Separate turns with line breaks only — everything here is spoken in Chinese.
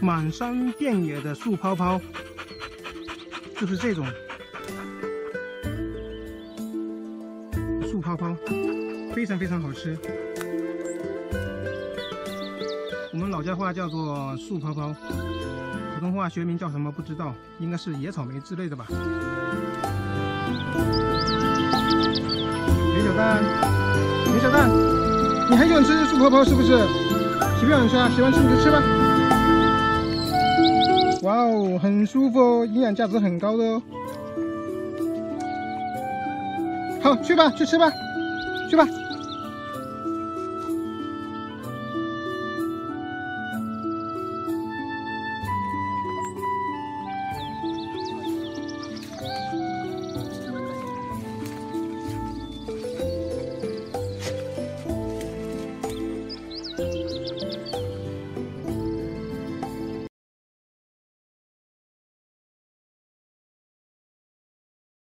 满山遍野的树泡泡，就是这种树泡泡，非常非常好吃。我们老家话叫做树泡泡，普通话学名叫什么不知道，应该是野草莓之类的吧。李小蛋，李小蛋，你很喜欢吃树泡泡是不是？喜不喜欢吃啊？喜欢吃你就吃吧。哦，很舒服哦，营养价值很高的哦。好，去吧，去吃吧，去吧。